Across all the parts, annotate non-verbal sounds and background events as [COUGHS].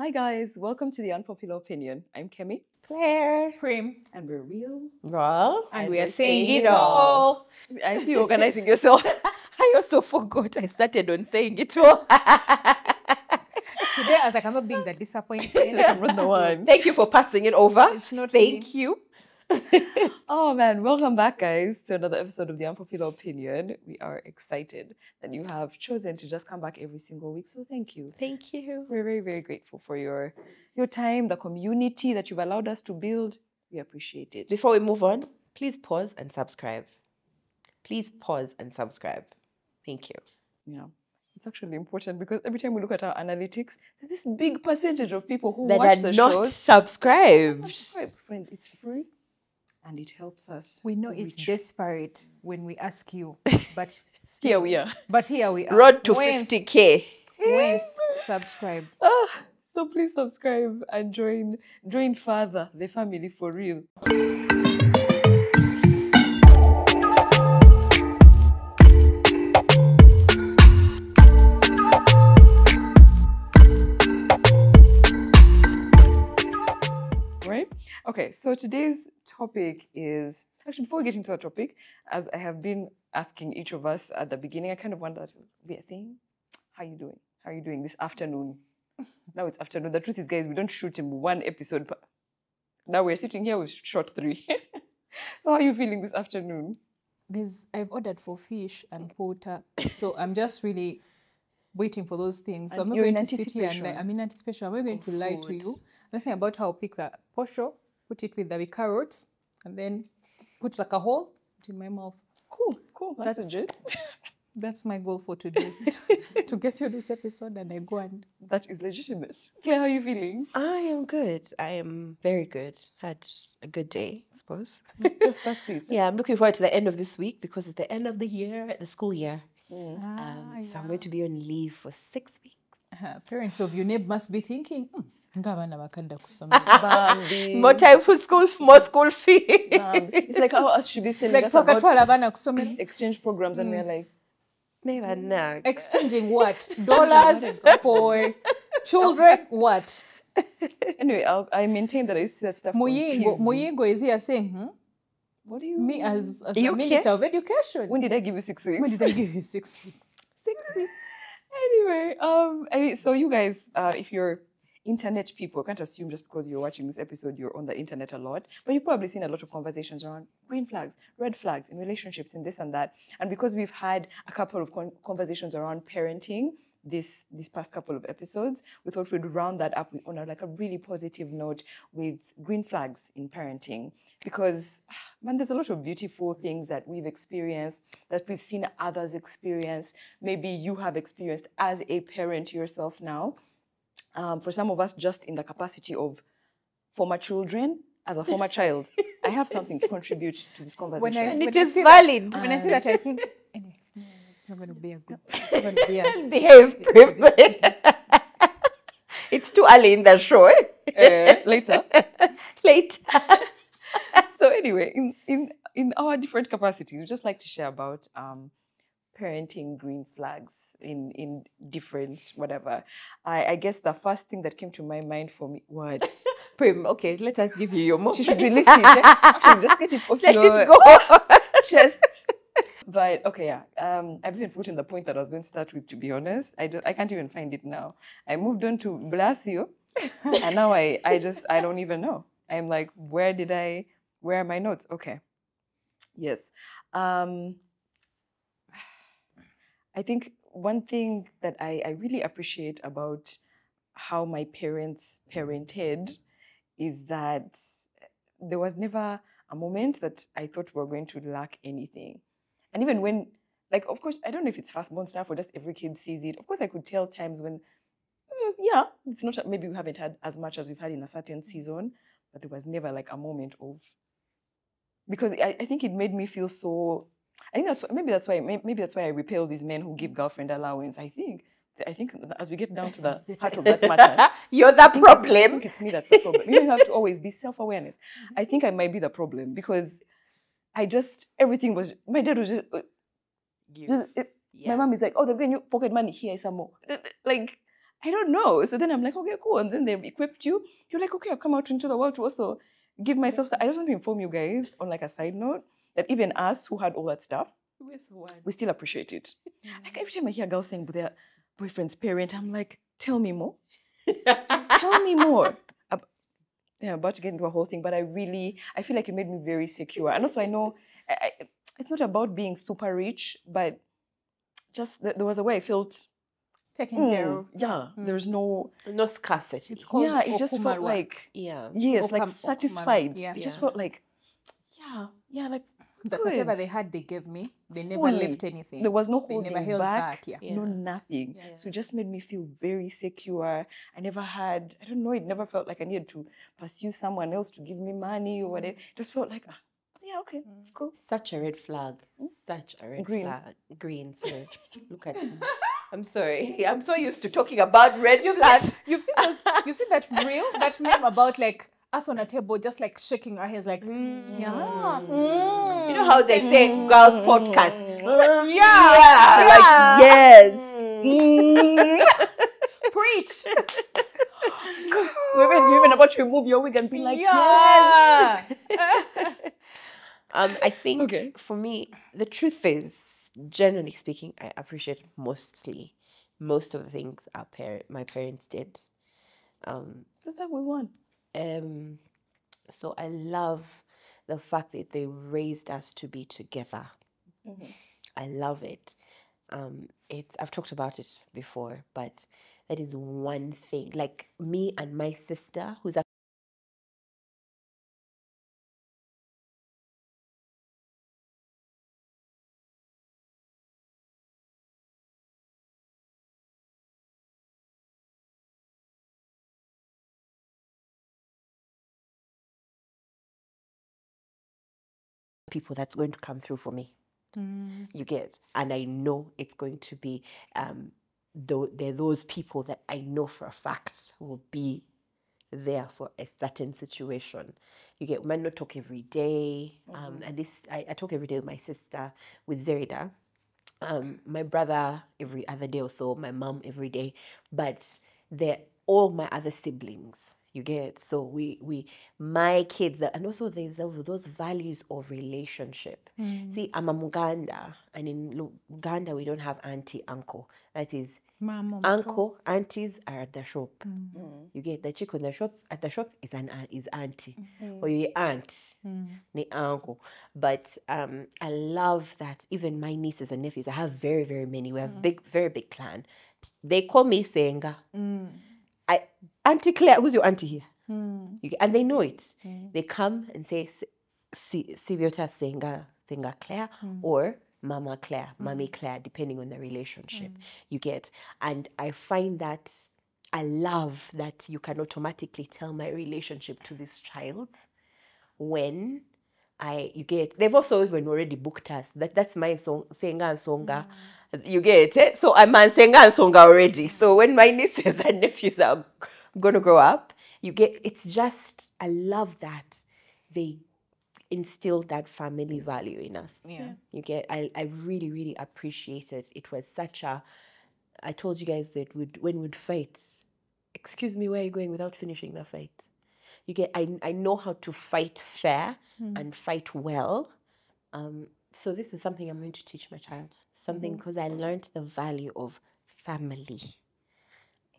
Hi guys, welcome to the Unpopular Opinion. I'm Kemi, Claire. Prim. and we're real. Well, And, And we we're saying saying it it all. I see you organizing [LAUGHS] yourself. I also forgot I started on saying it all. [LAUGHS] Today, as like I'm not being that disappointed. [LAUGHS] I'm not the one. Thank you for passing it over. It's not Thank me. you. [LAUGHS] Oh man, welcome back, guys, to another episode of the Unpopular Opinion. We are excited that you have chosen to just come back every single week. So thank you. Thank you. We're very, very grateful for your your time, the community that you've allowed us to build. We appreciate it. Before we move on, please pause and subscribe. Please pause and subscribe. Thank you. Yeah. It's actually important because every time we look at our analytics, there's this big percentage of people who That watch are the not shows. subscribed. Subscribe, friends. It's free and it helps us. We know it's reach- desperate when we ask you, [LAUGHS] but Here we are. but here we are. Road to Whence- 50k. whence subscribe. Ah, so please subscribe and join join further the family for real. Okay, so today's topic is actually before we get into our topic, as I have been asking each of us at the beginning, I kind of want that to be a thing. How are you doing? How are you doing this afternoon? [LAUGHS] now it's afternoon. The truth is, guys, we don't shoot in one episode. But now we're sitting here, we've shot three. [LAUGHS] so how are you feeling this afternoon? There's I've ordered for fish and porter, so I'm just really waiting for those things. So And I'm not going to sit here and like, I'm in anticipation. I'm not going oh, to lie to you. I'm just saying about how I'll pick that posho, put it with the carrots, and then put like a hole in my mouth. Cool, cool. That's, That's- legit. [LAUGHS] That's my goal for today. [LAUGHS] to, to get through this episode and I go and That is legitimate. Claire, how are you feeling? I am good. I am very good. Had a good day, I suppose. [LAUGHS] Just that's it. Yeah, I'm looking forward to the end of this week because it's the end of the year, the school year. Mm. Um, Ah, So I'm going to be on leave for six weeks. [LAUGHS] Parents of UNEB must be thinking, "Hmm, ng'abaana bakadda kusomera." [LAUGHS] Bambi. More time for school, more school fee. It's like how us should be telling like us about twakatwala abaana kusomera [COUGHS] exchange programs and we're like, Never know. exchanging what [LAUGHS] dollars for children what anyway, I'll, I maintain that I used to see that stuff. on muyingo TV. muyingo is here saying hmm? What do you me as, as Are you the minister of education When did I give you six weeks? when did I give you six weeks anyway, um, I mean, so you guys, uh, if you're internet people, can't assume just because you're watching this episode you're on the internet a lot, but you've probably seen a lot of conversations around green flags, red flags in relationships, and this and that. And because we've had a couple of con- conversations around parenting this these past couple of episodes, we thought we'd round that up with, on a, like a really positive note with green flags in parenting. Because [SIGHS] man, there's a lot of beautiful things that we've experienced, that we've seen others experience. Maybe you have experienced as a parent yourself now. Um, for some of us, just in the capacity of former children, as a former child, I have something to [LAUGHS] contribute to this conversation. I- And When I is see that- valid. when I say that I think [LAUGHS] anyway, it's going to be a good it's not going to be a Behave, [LAUGHS] Prim. [LAUGHS] it's too early in the show. eh? Uh, later. [LAUGHS] Late. so anyway, in, in in our different capacities, we just like to share about um, parenting green flags in in different whatever. I, I guess the first thing that came to my mind for me was Prim, okay, let us give you your moment. she should release it. eh? Actually, just get it off Let your it go. chest. But okay, yeah. Um, I've even forgotten the point that I was going to start with. To be honest, I just, I can't even find it now. I moved on to bless you, [LAUGHS] and now I I just I don't even know. I'm like, where did I? Where are my notes? Okay. Yes. Um, I think one thing that I, I really appreciate about how my parents parented is that there was never a moment that I thought we were going to lack anything. And even when, like, of course, I don't know if it's firstborn stuff or just every kid sees it. Of course, I could tell times when, mm, yeah, it's not, maybe we haven't had as much as we've had in a certain season, but there was never like a moment of, because I, I think it made me feel so, I think that's why, maybe that's why, maybe that's why I repel these men who give girlfriend allowance. I think, I think as we get down to the heart of that matter, [LAUGHS] You're the problem. it's me that's the problem. You have to always be self awareness. [LAUGHS] I think I might be the problem because I just, everything was, my dad was just, uh, just it, my mom is like, oh, they're giving you pocket money. Here is some more. Like, I don't know. So then I'm like, okay, cool. And then they've equipped you. You're like, okay, I've come out into the world to also give myself. I just want to inform you guys on like a side note that even us who had all that stuff, we still appreciate it. Like every time I hear girls saying with their boyfriend's parent, I'm like, tell me more. [LAUGHS] Tell me more. Ab- Yeah, I'm about to get into a whole thing, but I really, I feel like it made me very secure. And also, I know I, I, it's not about being super rich, but just th- there was a way I felt, Taken mm, care of. yeah, there's no, No scarcity. It's called yeah, it just felt like, yeah. yes, like Okam- Okumalwa, satisfied. yeah. It just Yeah. felt like, yeah, yeah, like that whatever they had, they gave me. They never Fully. left anything. There was no They holding never held back, back, yeah. no nothing. Yeah, So it just made me feel very secure. I never had, I don't know, it never felt like I needed to pursue someone else to give me money or whatever. Mm. It just felt like, ah, yeah, okay, mm. it's cool. Such a red flag. Hmm? Such a red Green. flag. Green. Sorry. [LAUGHS] Look at me. I'm sorry. I'm so used to talking about red flags. You've seen those, you've seen that real that meme about like us on a table just like shaking our heads like yeah. You know how they say girl podcast? Yeah. Like, yes. Mm. [LAUGHS] Preach. You're even, even about to remove your wig and be like, yeah. Um, I think Okay. for me, the truth is, generally speaking, I appreciate mostly most of the things our parent, my parents did. Um, just that we won. Um, so I love the fact that they raised us to be together. I love it. Um, it's I've talked about it before, but that is one thing. Like me and my sister, who's a people that's going to come through for me. You get, and I know it's going to be. Um, though they're those people that I know for a fact will be there for a certain situation. You get, might not talk every day. Um, and this I, I talk every day with my sister, with Zerida. Um, my brother every other day or so, my mom every day, but they're all my other siblings. You get so we we my kids and also there's those those values of relationship. Mm. See, I'm a Muganda, and in Uganda we don't have auntie uncle. That is Mama, uncle aunties are at the shop. Mm. Mm. You get the chick in the shop at the shop is an a- is auntie mm-hmm. or your aunt, the uncle. But um, I love that even my nieces and nephews. I have very very many. We have big very big clan. They call me Senga. I Auntie Claire, who's your auntie here? Hmm. You and they know it. Hmm. They come and say, "Si- Siviota Senga, Senga Claire, hmm. or Mama Claire, Mommy Claire, depending on the relationship you get. And I find that I love that you can automatically tell my relationship to this child when I you get they've also even already booked us. That that's my song Senga and Songa. You get it? So I'm on Senga and Songa already. So when my nieces and nephews are gonna grow up, you get it's just I love that they instilled that family value in us. Yeah. You get I, I really, really appreciate it. It was such a I told you guys that would when we'd fight, excuse me, where are you going without finishing the fight? You get I I know how to fight fair and fight well. Um, so this is something I'm going to teach my child. Something because I learned the value of family.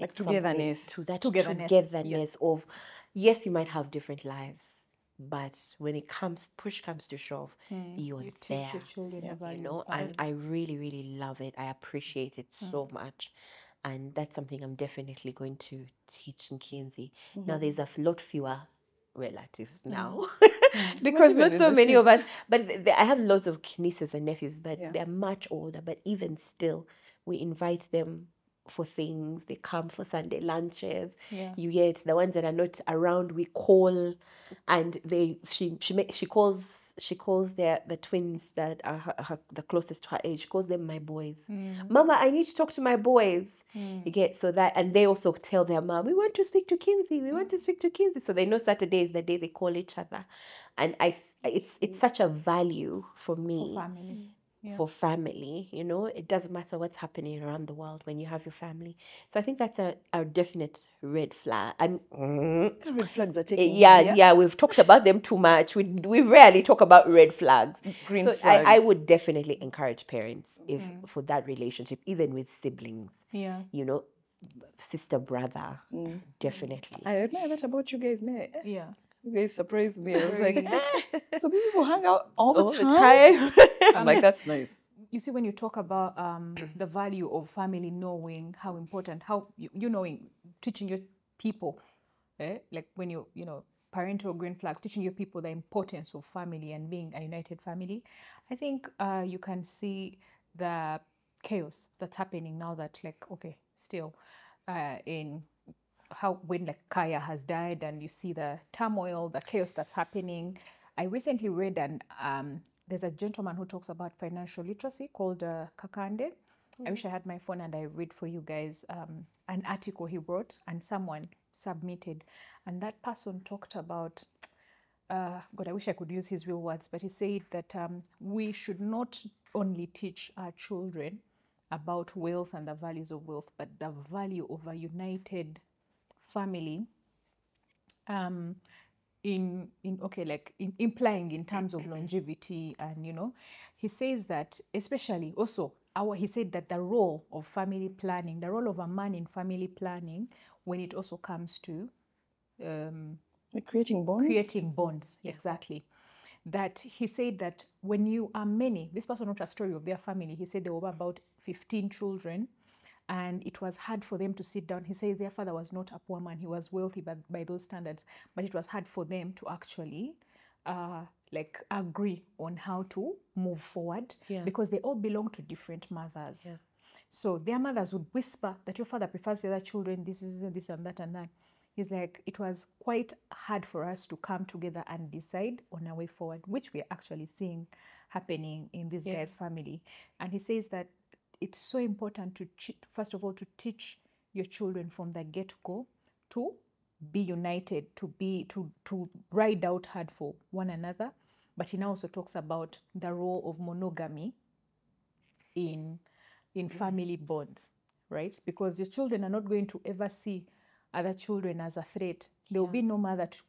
Like togetherness. To that Togetherness, togetherness, of yes, you might have different lives, but when it comes push comes to shove, hmm. you're You there teach your children the you know and i really really love it. I appreciate it hmm. so much and that's something i'm definitely going to teach in kinsey now mm-hmm. there's a lot fewer relatives hmm. now [LAUGHS] because not so many of us but th- th- i have lots of nieces and nephews but Yeah. they're much older but even still we invite them for things they come for sunday lunches. Yeah. you get the ones that are not around we call and they she she make, she calls she calls their the twins that are her, her, the closest to her age she calls them my boys. Mm. Mama i need to talk to my boys. Mm. You get so that and they also tell their mom we want to speak to kinsey we want to speak to kinsey. So they know saturday is the day they call each other. And i it's it's such a value for me. Family. Yeah. for family. You know, it doesn't matter what's happening around the world when you have your family. So I think that's a, a definite red flag. And mm, What kind of red flags are eh, taking? yeah, yeah, we've talked about them too much. We we rarely talk about red flags. Green so flags. I, I would definitely encourage parents if Mm-hmm. for that relationship, even with siblings, Yeah. you know, sister brother, Mm. definitely. I admire that about you guys, man. Yeah. You guys surprised me. I was like, [LAUGHS] so these people hang out all the All time. the time. [LAUGHS] I'm like, that's nice. You see, when you talk about um, the value of family knowing how important, how you, you knowing, teaching your people, eh? like when you, you know, parental green flags, teaching your people the importance of family and being a united family, I think uh, you can see the chaos that's happening now that, like, okay, still uh, in how when like Kaya has died and you see the turmoil, the chaos that's happening. I recently read and um, there's a gentleman who talks about financial literacy called uh, Kakande. I wish I had my phone and I read for you guys um, an article he wrote and someone submitted, and that person talked about. Uh, God, I wish I could use his real words, but he said that um, we should not only teach our children about wealth and the values of wealth, but the value of a united family um in in okay like in implying in terms of longevity and you know he says that especially also our he said that the role of family planning the role of a man in family planning when it also comes to um Like creating bonds. creating bonds exactly. That he said that when you are many this person wrote a story of their family. He said there were about 15 children and it was hard for them to sit down he says their father was not a poor man he was wealthy by, by those standards but it was hard for them to actually uh, like agree on how to move forward Yeah. because they all belong to different mothers Yeah. so their mothers would whisper that your father prefers the other children, this is this and that and that. He's like, it was quite hard for us to come together and decide on our way forward, which we're actually seeing happening in this guy's family. And he says that it's so important to, first of all, to teach your children from the get go to be united, to be to to ride out hard for one another. But he now also talks about the role of monogamy in in family bonds right? Because your children are not going to ever see other children as a threat. There will be no mother to,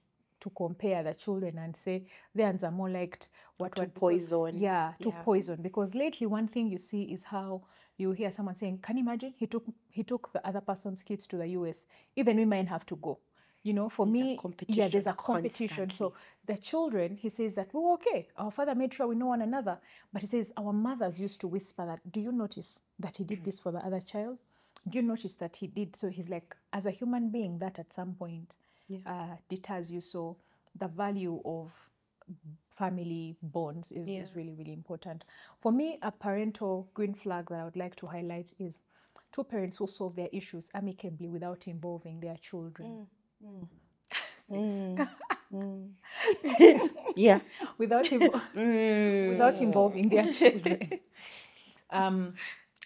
to compare the children and say theirs are more liked what To what poison. yeah to Yeah. poison. Because lately one thing you see is how you hear someone saying can you imagine? He took he took the other person's kids to the us even we might have to go. You know for There's me yeah there's a competition so the children he says that we were okay our father made sure we know one another. But he says our mothers used to whisper that do you notice that he did mm. this for the other child? Do you notice that he did so he's like as a human being that at some point uh, deters you. So the value of family bonds is, is really really important. For me a parental green flag that i would like to highlight is two parents who solve their issues amicably without involving their children. Mm. Mm. [LAUGHS] Sis. Mm. [LAUGHS] [LAUGHS] yeah. without invo- without involving their children. Um,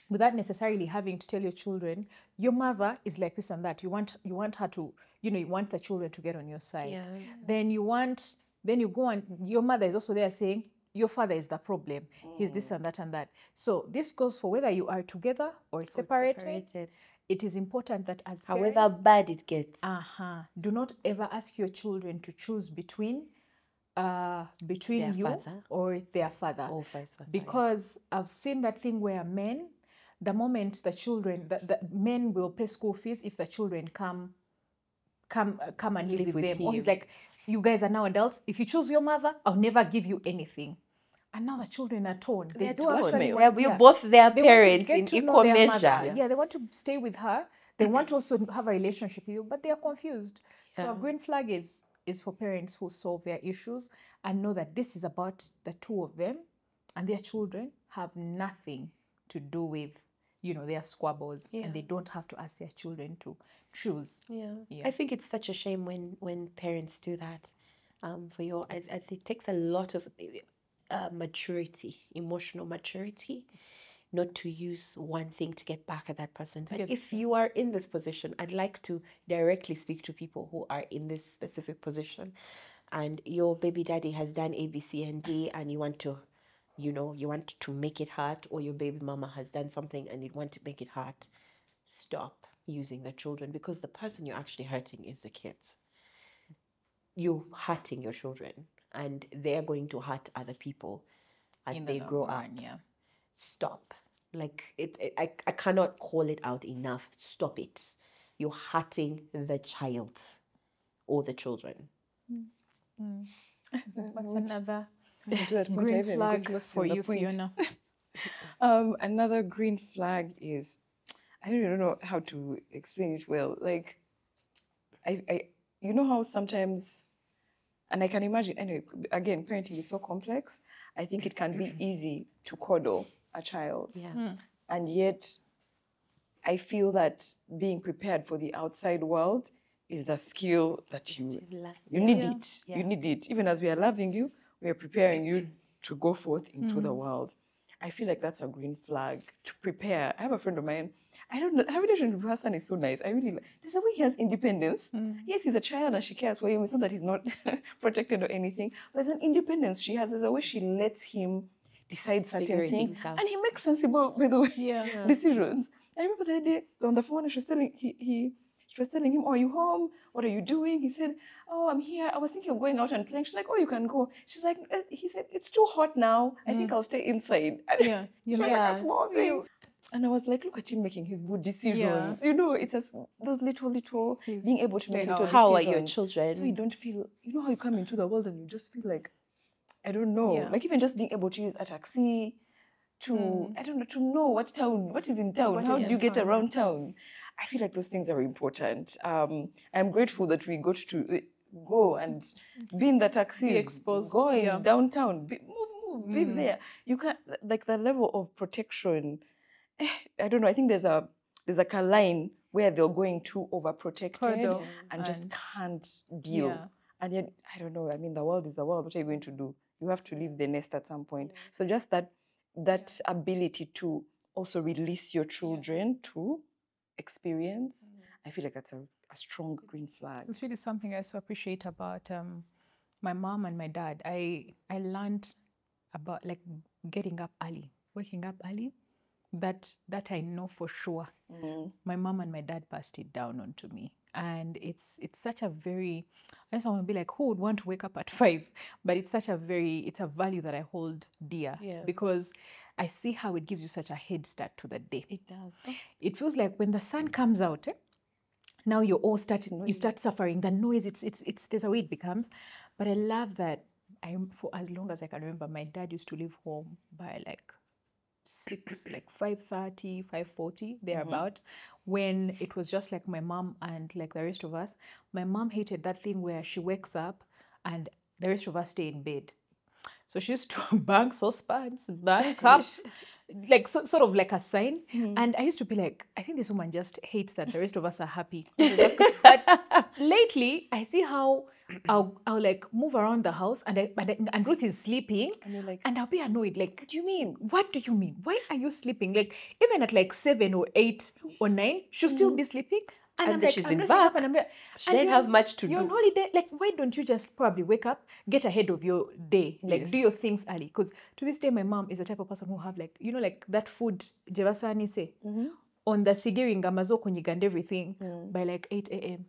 without necessarily having to tell your children your mother is like this and that you want you want her to you know you want the children to get on your side Yeah. then you want then you go and your mother is also there saying your father is the problem he's this and that and that so this goes for whether you are together or separated, separated. it is important that as However parents, bad it gets. uh-huh. Do not ever ask your children to choose between uh between Their you father. or their father. Or vice versa. yeah. because I've seen that thing where men, the moment the children the, the men will pay school fees if the children come come uh, come and live, Live with, with them. Or he's like, you guys are now adults. If you choose your mother, I'll never give you anything. And now the children are torn. They They're do torn. actually They're- want- we're yeah. both their They want to parents in equal measure. mother. Yeah, they want to stay with her. They want to also have a relationship with you, but they are confused. So a green flag is is for parents who solve their issues and know that this is about the two of them and their children have nothing to do with you know their squabbles Yeah. and they don't have to ask their children to choose Yeah. Yeah. I think it's such a shame when when parents do that. Um, for your, I, I it takes a lot of uh, maturity, emotional maturity, not to use one thing to get back at that person. But get- if you are in this position, I'd like to directly speak to people who are in this specific position, and your baby daddy has done A, B, C, and D, and you want to you know, you want to make it hurt, or your baby mama has done something and you want to make it hurt, stop using the children because the person you're actually hurting is the kids. You're hurting your children, and they're going to hurt other people as the they long grow up. yeah. Stop. Like it, it I, I cannot call it out enough. Stop it. You're hurting the child or the children. Mm. Mm. [LAUGHS] What's another To that green even flag lost for you, point. Fiona? [LAUGHS] [LAUGHS] Um, another green flag is I don't know how to explain it well. Like, I, I, you know how sometimes, and I can imagine anyway. Again, parenting is so complex. I think it can be [CLEARS THROAT] easy to coddle a child, Yeah. and yet, I feel that being prepared for the outside world is the skill that you you need Yeah. it. You need it. Even as we are loving you, we are preparing you to go forth into the world. I feel like that's a green flag to prepare. I have a friend of mine. I don't know. Her relationship with her son is so nice. I really like. There's a way he has independence. Yes, he's a child and she cares for him. It's not that he's not [LAUGHS] protected or anything. There's an independence she has. There's a way she lets him decide certain things, and he makes sensible, by the way, Yeah. [LAUGHS] decisions. I remember the day on the phone, and she was telling he, he she was telling him, "Oh, are you home? What are you doing?" He said, "Oh, I'm here. I was thinking of going out and playing." She's like, "Oh, you can go." She's like, "Eh," "He said it's too hot now. I think I'll stay inside." And [LAUGHS] Yeah. you know, like Yeah. a small thing. And I was like, "Look at him making his good decisions. You know, it's just those little, little He's being able to make little. How are your children? So you don't feel, you know, how you come into the world and you just feel like, I don't know, Yeah. like even just being able to use a taxi, to I don't know, to know what town, what is in town, What how do you get town, yeah. around town. I feel like those things are important. Um, I'm grateful that we got to uh, go and be in the taxis, exposed, go in yeah. downtown, be, move, move, be there. You can like the level of protection. eh, I don't know. I think there's a there's like a line where they're going too overprotected and just and- can't deal. Yeah. And yet, I don't know. I mean, the world is the world. What are you going to do? You have to leave the nest at some point. So just that that ability to also release your children to experience, I feel like that's a, a strong green flag. It's really something I so appreciate about um, my mom and my dad. I I learned about like getting up early, waking up early. That that I know for sure. My mom and my dad passed it down onto me, and it's it's such a very. I just want to be like, who would want to wake up at [LAUGHS] five? But it's such a very it's a value that I hold dear Yeah. because I see how it gives you such a head start to the day It does. it feels like when the sun comes out, eh, now you're all starting, you start suffering. The noise, it's, it's, it's, there's a way it becomes. But I love that I, for as long as I can remember, my dad used to leave home by like six, [COUGHS] like 5.30, 5.40, thereabout, when it was just like my mom and like the rest of us. My mom hated that thing where she wakes up and the rest of us stay in bed. So she used to [LAUGHS] bang saucepans, bang [LAUGHS] cups, like so, sort of like a sign. Mm-hmm. And I used to be like, I think this woman just hates that the rest of us are happy. [LAUGHS] but lately, I see how I'll, I'll like move around the house and I, and, and Ruth is sleeping And you're like, and I'll be annoyed. Like, what do you mean? what do you mean? Why are you sleeping? Like, even at like seven or eight or nine, she'll still mm-hmm. be sleeping. And, And I'm like, she's I'm in up back. and I'm like, She didn't have much to you're on do. holiday. Like, why don't you just probably wake up, get ahead of your day, like do your things early? Because to this day, my mom is the type of person who have like, you know, like that food, Jevasani say, mm-hmm. on the sigiri ngamazo kunyiga and everything mm. by like 8 a.m.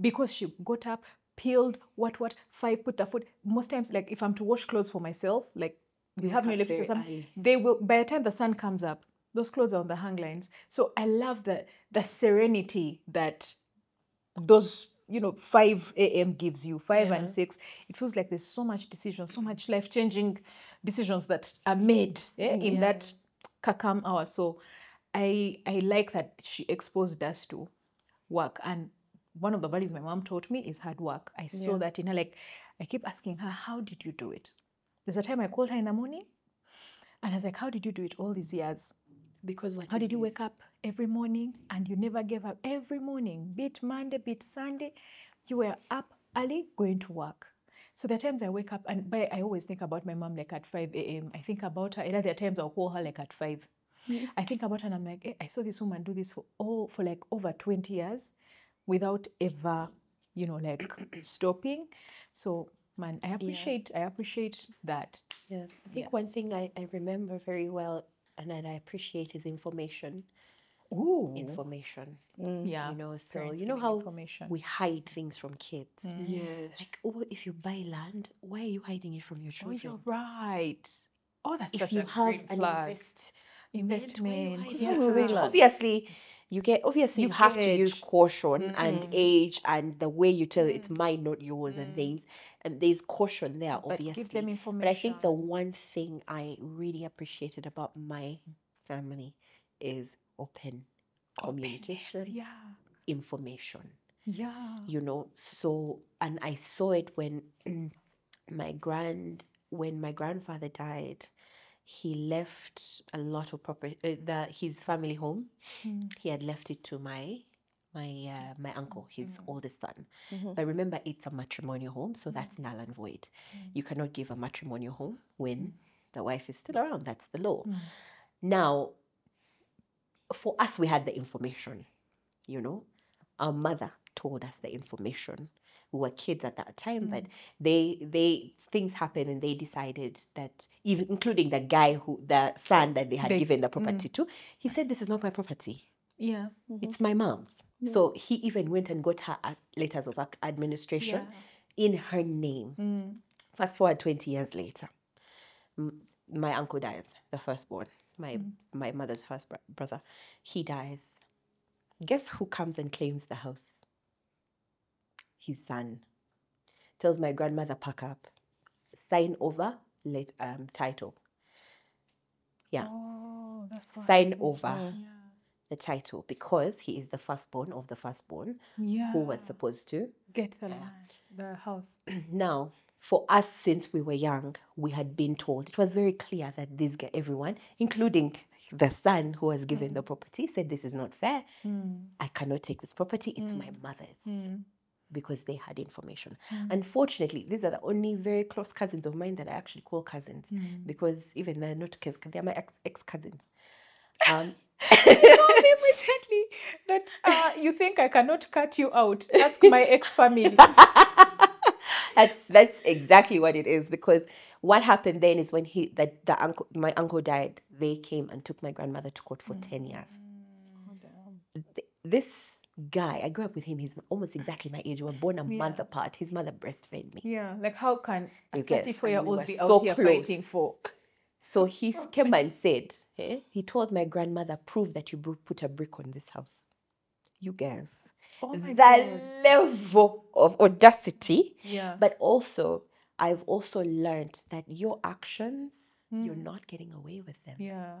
Because she got up, peeled, what, what, five, put the food. Most times, like if I'm to wash clothes for myself, like we have no up electricity or something, they will, by the time the sun comes up, those clothes are on the hang lines. So I love the, the serenity that those you know 5 a.m gives you 5 and 6 it feels like there's so much decision so much life-changing decisions that are made eh, in that kakam hour. So i i like that she exposed us to work. And one of the values my mom taught me is hard work. I saw that in her like i keep asking her how did you do it? There's a time i called her in the morning and i was like how did you do it all these years Because what how did you wake up every morning and you never gave up every morning, be it Monday, be it Sunday, you were up early going to work. So there are times I wake up and by, I always think about my mom like at 5 a.m. I think about her, and there are times I'll call her like at 5. I think about her and I'm like, eh, I saw this woman do this for all for like over 20 years without ever, you know, like [CLEARS THROAT] stopping. So man, I appreciate I appreciate that. Yeah. I think one thing I, I remember very well and that I appreciate is information. Ooh. Information. Mm, yeah. You know, so parents you know how information. we hide things from kids. Mm. Mm. Yes. Like, oh, if you buy land, why are you hiding it from your Oh, children? you're right. Oh, that's if such you a have green an flag. invest, investment. yeah. Yeah. obviously you get obviously you, You have to use caution and Mm. age and the way you tell it's mine not yours and things and there's caution there But obviously give them information. but i think the one thing i really appreciated about my family is open communication Yeah. information Yeah. you know so and i saw it when [CLEARS THROAT] my grand when my grandfather died he left a lot of property uh, the his family home. Mm. he had left it to my my uh, my uncle his Mm. oldest son. Mhm. but remember it's a matrimonial home so that's null and void. You cannot give a matrimonial home when the wife is still around. That's the law. Mm. now for us we had the information you know? Our mother told us the information we were kids at that time but they they things happened and they decided that even including the guy who the son that they had They- given the property to he said this is not my property. Yeah. it's my mom's. So he even went and got her uh, letters of administration in her name. Mm. fast forward 20 years later my uncle dies the firstborn my my mother's first bro- brother. He dies. Guess who comes and claims the house his son tells my grandmother pack up sign over let um title yeah Oh, that's why. sign over Yeah. the title because he is the firstborn of the firstborn Yeah. who was supposed to get the land, the house. [CLEARS THROAT] now for us since we were young we had been told it was very clear that this guy everyone including the son who was given the property said this is not fair Mm. i cannot take this property it's my mother's Mm. Because they had information unfortunately these are the only very close cousins of mine that i actually call cousins Mm. because even they're not cousins they're my ex, ex-cousins um You told me recently that uh, you think I cannot cut you out. [LAUGHS] Ask my ex family. [LAUGHS] that's that's exactly what it is because what happened then is when he that the uncle my uncle died they came and took my grandmother to court for 10 years Th- this guy i grew up with him he's almost exactly my age we were born a month apart his mother breastfed me Yeah, like how can a You get, 34 year old be so out here fighting close. for? so he [LAUGHS] came and said eh, he told my grandmother prove that you put a brick on this house you guys Oh the God. level of audacity Yeah. but also i've also learned that your actions you're Mm. not getting away with them Yeah.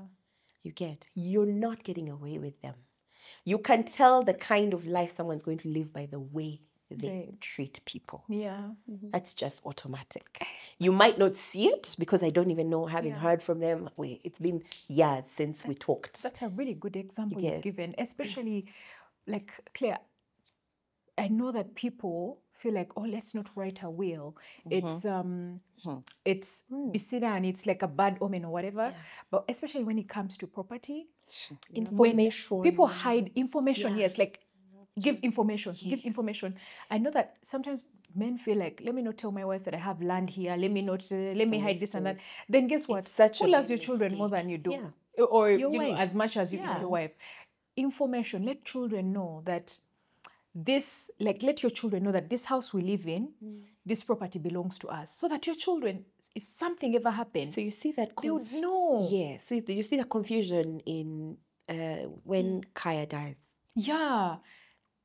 you get you're not getting away with them you can tell the kind of life someone's going to live by the way they They- treat people Yeah. Mm-hmm. that's just automatic eh, you might not see it because i don't even know having Yeah. heard from them we, it's been years since we talked That's a really good example you've given, especially like Claire. I know that people feel like, oh, let's not write a will. It's um, it's bisida and it's like a bad omen or whatever. But especially when it comes to property, when information people hide information. Yeah. Yes, like give information, give information. I know that sometimes men feel like, let me not tell my wife that I have land here. Let me not, uh, let me hide this and that. Then guess what? such Who loves your children more than you do? Yeah. Or Your you know, as much as you Yeah. your wife. Information. Let children know that this, like, let your children know that this house we live in, this property belongs to us, so that your children, if something ever happens, so you see that they would know. yeah so you you see the confusion in uh, when Mm. kaya dies Yeah.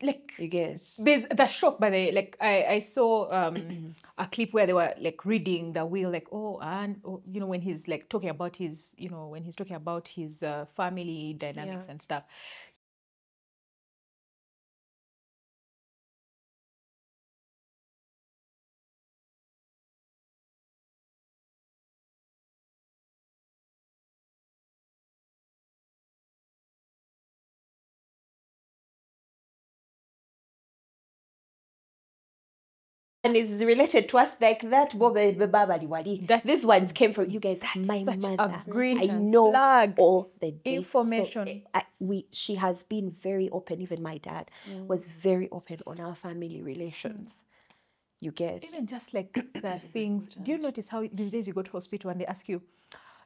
Like you get there's the shock by the like I, I saw um [CLEARS THROAT] a clip where they were like reading the will like oh and oh, you know when he's like talking about his you know when he's talking about his uh, family dynamics Yeah. and stuff and it's related to us like that. this Baba Liwali. That's- These ones came from you guys. My such a mother. green I know flag. all the dates. So, Information. eh, I, we she has been very open. Even my dad was very open on our family relations. You get even just like [COUGHS] the things. Do you notice how these days you go to hospital and they ask you,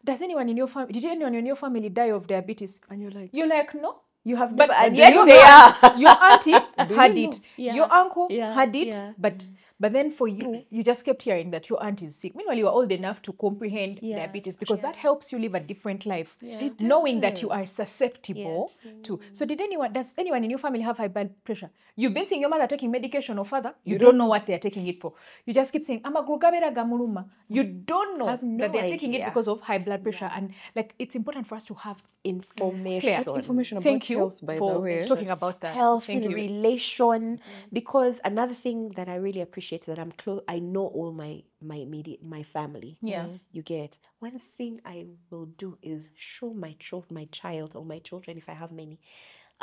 "Does anyone in your family? Did anyone in your family die of diabetes?" And you're like, You're like, "No." You have But never, and your yet they aunt- are. [LAUGHS] Your auntie [LAUGHS] had it. Yeah. Your uncle Yeah, had it. yeah. But but then for you, [CLEARS THROAT] you just kept hearing that your aunt is sick. Meanwhile, you are old enough to comprehend Yeah. diabetes because that helps you live a different life, knowing that you are susceptible to. So mm. did anyone? Does anyone in your family have high blood pressure? You've been mm. seeing your mother taking medication or father. You, mm-hmm. don't know what they are taking it for. You just keep saying "I'm a amagurugabera gamuluma. You mm. don't know Have no that they are taking it because of high blood pressure, and like it's important for us to have Information. Clear. information about Thank you health, by for the way. talking about that. health Thank you. relation because another thing that i really appreciate that i'm close i know all my my immediate my family Yeah. you get one thing i will do is show my child my child or my children if i have many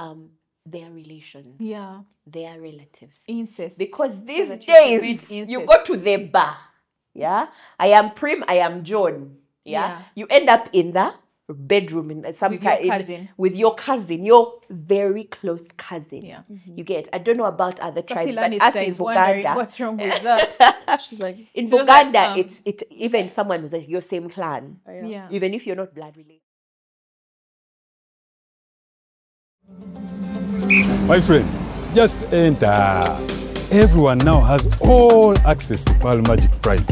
um their relations Yeah. their relatives Incest. because these you days prevent you go to the bar yeah i am prim i am john yeah, Yeah. you end up in the bedroom in some With your ki- in- cousin. with your cousin your very close cousin Yeah. you get i don't know about other tribes Sassy but us Lannister in is buganda what's wrong with that. [LAUGHS] She's like, in She was like, buganda um, it's it even someone with like your same clan oh, yeah. yeah. even if you're not blood related My friend, just enter. Everyone now has all access to Pearl Magic Prime.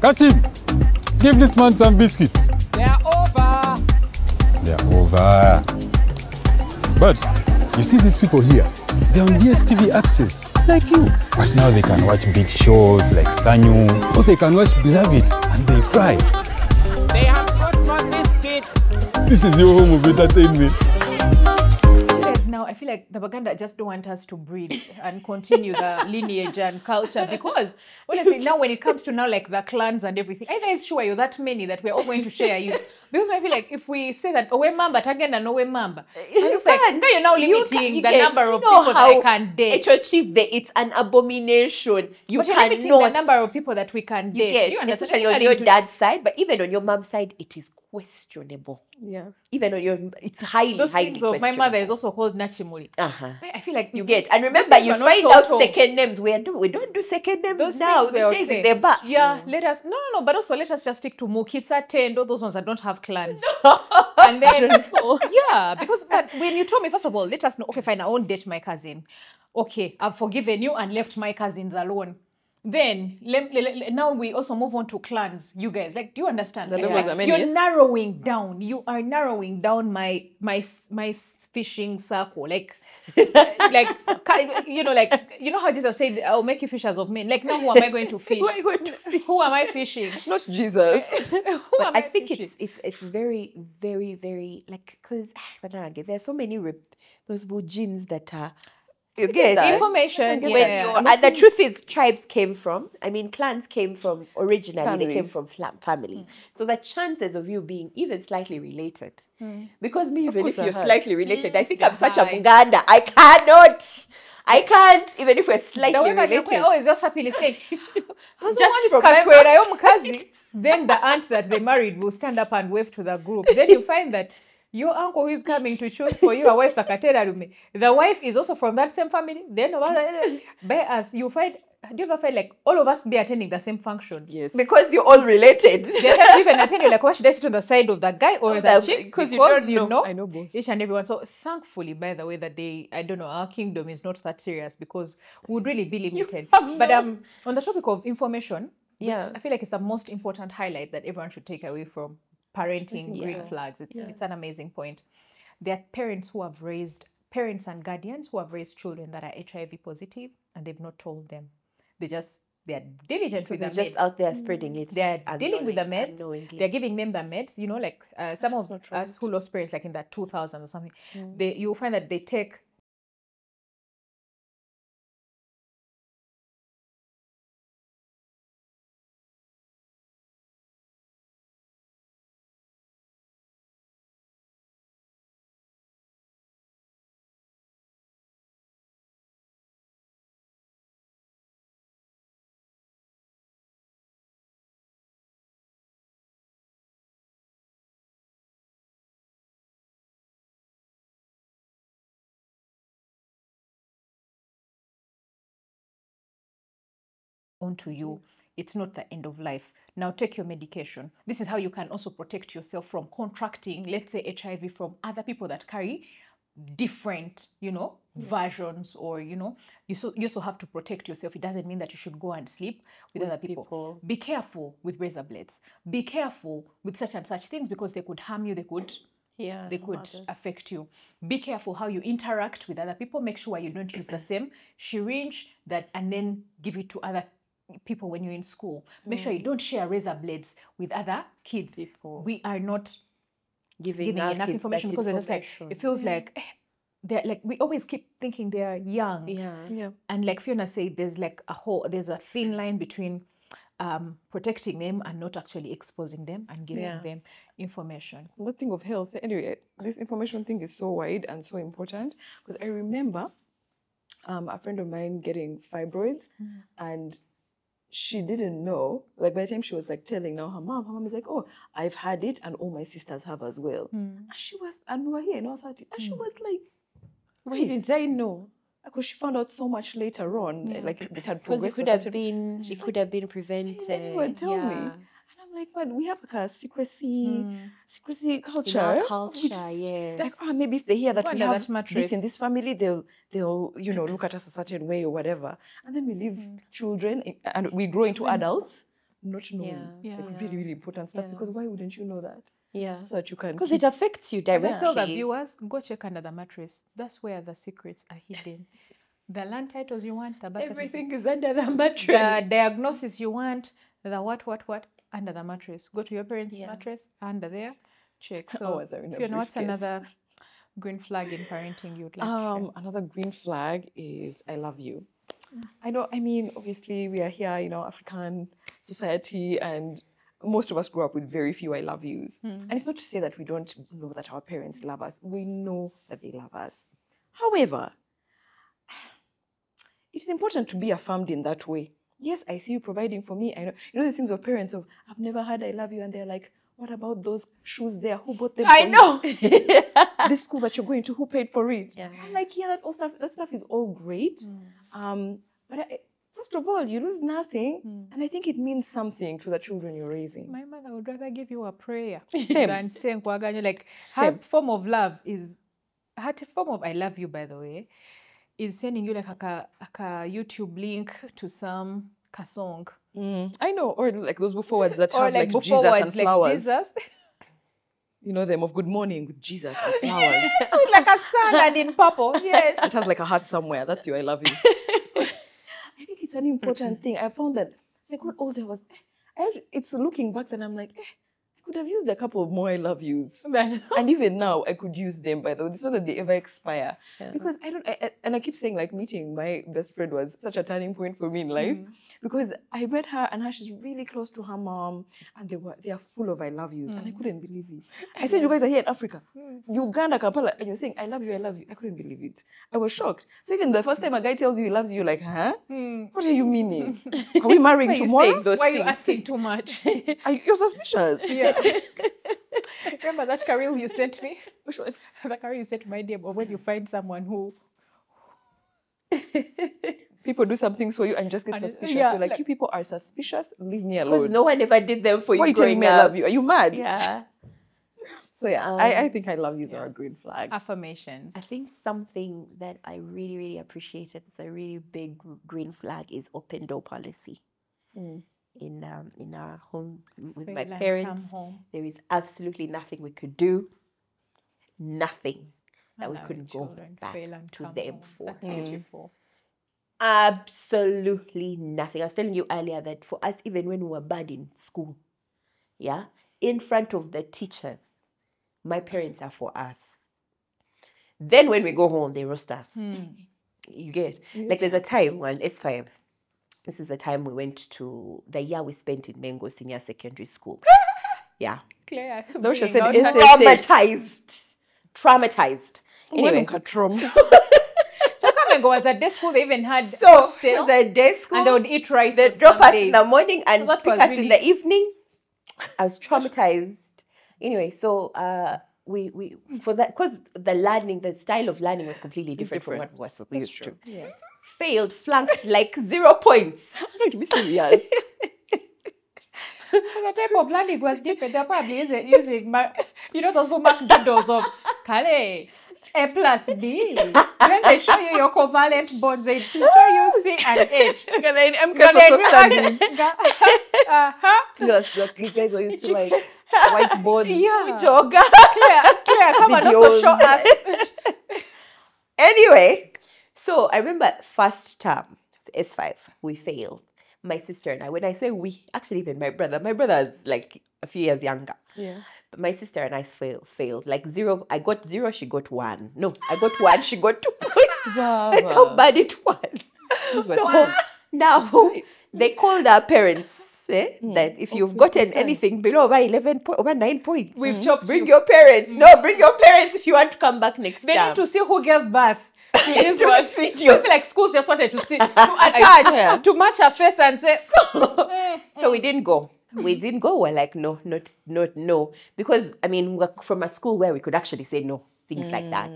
Kasim, give this man some biscuits. They're over. They're over. But you see these people here, they're on DSTV access, like you. But now they can watch big shows like Sanyu, or they can watch Beloved and they cry. They have got more biscuits. This is your home of entertainment. You I feel like the Baganda just don't want us to breed and continue the [LAUGHS] lineage and culture because honestly, now when it comes to now like the clans and everything, you guys sure you're that many that we're all going to share you? [LAUGHS] Because I feel like if we say that oh, Owe Mamba, Tagenda no Mamba, like, now you're now You limiting can't- you the number of people that I can date. HO chief there, it's an abomination you but cannot the number of people that we can you date. get you understand? especially on your dad's side but even on your mom's side it is questionable Yeah. even on your it's highly Those highly things of my mother is also called Nachimuli. uh-huh I feel like you get and remember you find out second names we do we don't do second names Those now these days okay. they're back Yeah, let us. No, no, no. But also, let us just stick to Mukisa, Tendo, those ones that don't have clans. No. [LAUGHS] And then, yeah, because but when you told me, first of all, let us know. Okay, fine, I won't date my cousin. Okay, I've forgiven you and left my cousins alone. Then lem- le- le- now we also move on to clans. You guys, like, do you understand? Like, levels like, many, You're eh? narrowing down. You are narrowing down my my my fishing circle. Like, [LAUGHS] like you know, like you know how Jesus said, "I'll make you fishers of men." Like now, who am I going to fish? Who are you going to fish? Who am I [LAUGHS] fishing? [LAUGHS] Not Jesus. But am I think fishing? it's, it's it's very very very like because [SIGHS] but then again, there's so many rep- those genes that are you get that. information. Yeah, when yeah. you're, and the truth is tribes came from i mean clans came from originally they came from fla- families so the chances of you being even slightly related Hmm. because me even if I you're had. slightly related i think i'm such a Hi. muganda i cannot i can't even if we're slightly The related [LAUGHS] are always just happily saying, Just just from kashwera yo mukazi. Then the aunt that they married will stand up and wave to the group. Then you find that your uncle who is coming to choose for you a wife Takaterarume, the wife is also from that same family. Then by us, you find do you ever find like all of us be attending the same functions? yes. because you're all related They have even attended like, why should I sit on the side of the guy or Of the the- chick? because you don't you know. know, I know both. each and everyone. So thankfully, by the way, that they, I don't know, our kingdom is not that serious because we would really be limited. But um, on the topic of information, Yeah. I feel like it's the most important highlight that everyone should take away from parenting green flags. It's it's an amazing point. There are parents who have raised parents and guardians who have raised children that are HIV positive and they've not told them. They just they are diligent so with they're the just out there spreading it They're dealing with the meds. They're giving them the meds. You know, like uh, some of not us who lost parents, like in the 2000s or something, they you'll find that they take onto you. Mm-hmm. It's not the end of life. Now take your medication. This is how you can also protect yourself from contracting, let's say HIV, from other people that carry different, you know, versions or you know, you so you also have to protect yourself. It doesn't mean that you should go and sleep with, other people. people. Be careful with razor blades. Be careful with such and such things because they could harm you. They could Yeah. they could affect you. Be careful how you interact with other people. Make sure you don't use the same syringe that and then give it to other people when you're in school. Make sure you don't share razor blades with other kids. People. We are not Giving, giving enough information that because we're just like it feels like eh, they're like we always keep thinking they're young yeah. Yeah. and like Fiona said, there's like a whole there's a thin line between um, protecting them and not actually exposing them and giving Yeah. them information. One thing of health, anyway, this information thing is so wide and so important because I remember um, a friend of mine getting fibroids and she didn't know. Like by the time she was like telling now her mom, her mom is like, "Oh, I've had it, and all my sisters have as well." Hmm. And she was, and we were here in our thirty, and she hmm. was like, Why didn't I know? because she found out so much later on, like it had Because it could have been, it could have been prevented. anyone tell me? yeah. I'm like, but we have like a secrecy, hmm. secrecy culture. In our We culture, just- yes. Like, oh, maybe if they hear that we have that this in this family, they'll they'll you know look at us a certain way or whatever. And then we leave hmm. children and we grow into adults not knowing Yeah, like really really important stuff. yeah. Because why wouldn't you know that? Yeah. So that you can Because it affects you As I directly. tell the viewers, go check under the mattress. That's where the secrets are hidden. The land titles you want, the Everything is under the mattress. the diagnosis you want, the what, what, what, under the mattress. Go to your parents' Yeah. mattress, under there, check. [LAUGHS] So, as I'm in what's another green flag in parenting you'd like to Um, another green flag is I love you. I know, I mean, obviously, we are here, you know, African society, and most of us grew up with very few I love yous. And it's not to say that we don't know that our parents love us, we know that they love us. However, [SIGHS] it's important to be affirmed in that way. Yes, I see you providing for me. I know, you know, the things of parents of, I've never had I love you, and they're like, what about those shoes there? Who bought them? I for you? know. [LAUGHS] this school that you're going to, who paid for it? Yeah. I'm like, yeah, that all stuff, that stuff is all great. Um, but I, first of all, you lose nothing, and I think it means something to the children you're raising. My mother would rather give you a prayer [LAUGHS] Same. than saying, nkwaganya. Like her Same. form of love is her t- form of I love you, by the way, is sending you like a, a YouTube link to some song Mm, I know, or like those book forwards that [LAUGHS] have like, like, Jesus and like flowers. Jesus, You know them of Good Morning with Jesus and [LAUGHS] flowers. [LAUGHS] so it's like a sun and in purple. Yes. it has like a heart somewhere. That's you. I love you. I think it's an important thing. I found that as I got older, I was I, it's looking back then. I'm like, eh, could have used a couple of more I love yous. [LAUGHS] And even now I could use them by the way, so that they ever expire. Yeah. Because I don't, I, and I keep saying like meeting my best friend was such a turning point for me in life mm. because I met her and her she's really close to her mom and they were they are full of I love yous and I mm. couldn't believe it. I said you guys are here in Africa, mm. Uganda, Kampala, and you're saying I love you, I love you. I couldn't believe it. I was shocked. So even the first time a guy tells you he loves you, you're like, huh? What are you meaning? [LAUGHS] Are we marrying Why are you tomorrow? those Why are you asking too much? [LAUGHS] Are you, you're suspicious. yeah. [LAUGHS] Remember that career you sent me? Which one? [LAUGHS] the career you sent my DM, or when you find someone who [LAUGHS] people do some things for you and just get And suspicious. yeah, You're like, like- you people are suspicious. Leave me Because alone. no one ever did them for you. Why are you telling growing me I love you? Are you mad? Yeah. So yeah, I, I think I love yous are a green flag. affirmations. I think something that I really, really appreciated, it's a really big green flag, is open door policy. Mm. In um, in our home with Fail my parents, home. there is absolutely nothing we could do, nothing that we couldn't go back fail and to them home. for. That's beautiful. Absolutely nothing. I was telling you earlier that for us, even when we were bad in school, yeah, in front of the teachers, my parents are for us. Then when we go home, they roast us. You get like there's a time when S5. This is the time we went to the year we spent in Mengo Senior Secondary School. [LAUGHS] yeah, Claire, Those should bringing said out SS. her- traumatized, traumatized. Anyway, Anyway, Katrom. Chokamengo was a day school. They even had so hostel, the day school, and they would eat rice. they on drop us days. in the morning and that pick us really- in the evening. I was traumatized. Anyway, so uh, we we for that because the learning, the style of learning was completely different, from what was we used to. Yeah. Failed, flunked like zero points. I'm trying to be serious. [LAUGHS] the type of learning was different. They're probably using, using ma- you know, those who mark doodles of Kale, A plus B. When they show you your covalent bonds, they show you C and H. and then MK But then social you studies. uh-huh. Yes, look, these guys were used to like whiteboards. [LAUGHS] Yeah. Joga. Clear, clear. Come on, also show Videos. us. [LAUGHS] anyway, so I remember first term, S5, we failed. My sister and I, when I say we, actually even my brother, my brother is like a few years younger. Yeah. But my sister and I failed, failed. Like zero, I got zero, she got one. No, I got one, she got two points. [LAUGHS] That's how bad it was. Those were So now they called our parents eh, Hmm. that if Oh, you've gotten anything below over 11 po- over 9 points, We've chopped bring you. your parents. No, bring your parents if you want to come back next They time. need to see who gave birth. To this To one. see I you. feel like schools just wanted to see, [LAUGHS] to attach, to match her face and say, eh, [LAUGHS] [LAUGHS] so we didn't go. We didn't go. We're like, no, not, not, no. Because, I mean, we're from a school where we could actually say no, things like that.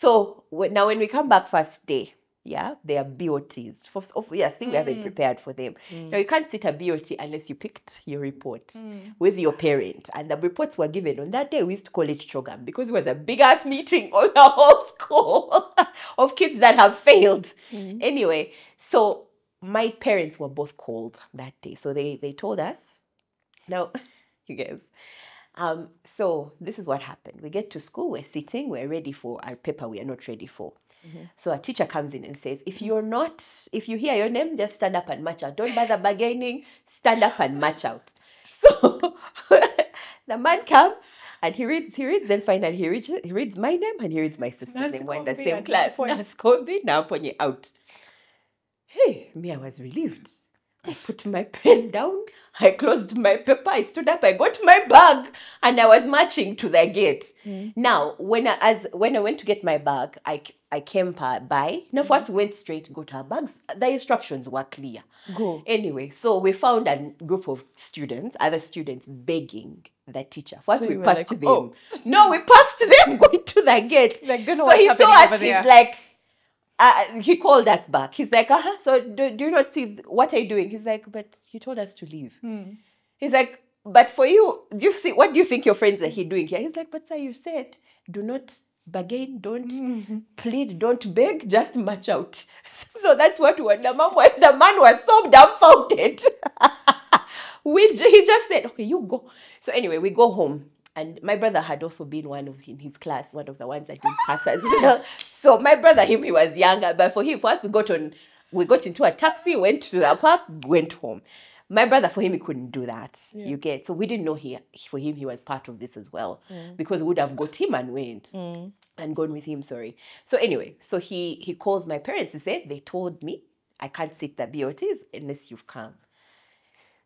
So now when we come back first day, yeah, they are BOTs. For, of, oh, yeah, I think we haven't prepared for them. Now, mm. you can't sit a BOT unless you picked your report mm. with your parent. And the reports were given on that day. We used to call it CHOGM because it was a big ass meeting [LAUGHS] on the whole school [LAUGHS] of kids that have failed. Mm. Anyway, so my parents were both called that day. So they, they told us, now, [LAUGHS] you guys, um, so this is what happened. We get to school, we're sitting, we're ready for our paper we are not ready for. So a teacher comes in and says, if you're not, if you hear your name, just stand up and march out. Don't bother bargaining, stand up and march out. [LAUGHS] So [LAUGHS] the man comes and he reads, he reads, then finally he reads, he reads my name and he reads my sister's Nas name. We're in the same class. Naponye. Nas Kombi, Naponye out. Hey, me, I was relieved. I put my pen [LAUGHS] down, I closed my paper, I stood up, I got my bag, and I was marching to the gate. Now, when I, as when I went to get my bag, I I came by. Now, first we went straight to go to our bags. The instructions were clear. Go. Anyway, so we found a group of students, other students begging the teacher. First, So we passed like, them. "Oh." No, we passed them [LAUGHS] going to the gate. Like, so he saw us. He's like, uh, he called us back. He's like, uh huh. So do, do you not see what are you doing? He's like, but you told us to leave. He's like, but for you, do you see what do you think your friends are here doing here? He's like, but sir, you said do not bargain, don't plead, don't beg, just march out. [LAUGHS] so that's what the was. The man was so dumbfounded. [LAUGHS] we he just said, okay, you go. So anyway, we go home. And my brother had also been one of in his class, one of the ones that did pass as well. [LAUGHS] So my brother, him, he was younger, but for him, first we got on, we got into a taxi, went to the park, went home. My brother, for him, he couldn't do that. You get so we didn't know he for him he was part of this as well mm. because we would have got him and went mm. and gone with him. Sorry. So anyway, so he he calls my parents. He said they told me I can't sit the BOTs unless you've come.